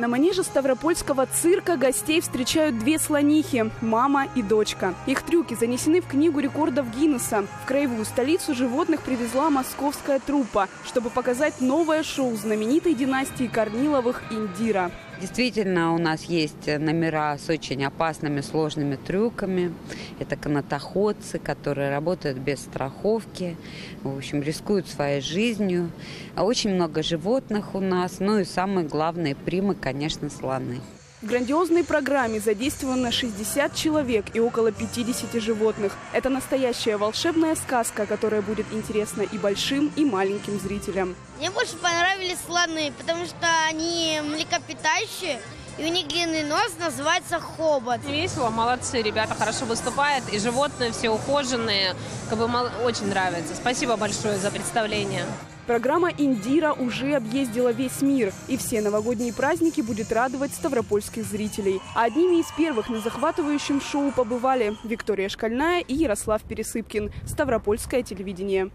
На манеже Ставропольского цирка гостей встречают две слонихи – мама и дочка. Их трюки занесены в книгу рекордов Гиннесса. В краевую столицу животных привезла московская труппа, чтобы показать новое шоу знаменитой династии Корниловых «Индира». Действительно, у нас есть номера с очень опасными, сложными трюками. Это канатоходцы, которые работают без страховки, в общем, рискуют своей жизнью. Очень много животных у нас, ну и самые главные примы, конечно, слоны. В грандиозной программе задействовано 60 человек и около 50 животных. Это настоящая волшебная сказка, которая будет интересна и большим, и маленьким зрителям. Мне больше понравились слоны, потому что они млекопитающие, и у них длинный нос называется хобот. Весело, молодцы, ребята хорошо выступают, и животные все ухоженные, как бы очень нравится. Спасибо большое за представление. Программа «Индира» уже объездила весь мир, и все новогодние праздники будет радовать ставропольских зрителей. Одними из первых на захватывающем шоу побывали Виктория Шкальная и Ярослав Пересыпкин. Ставропольское телевидение.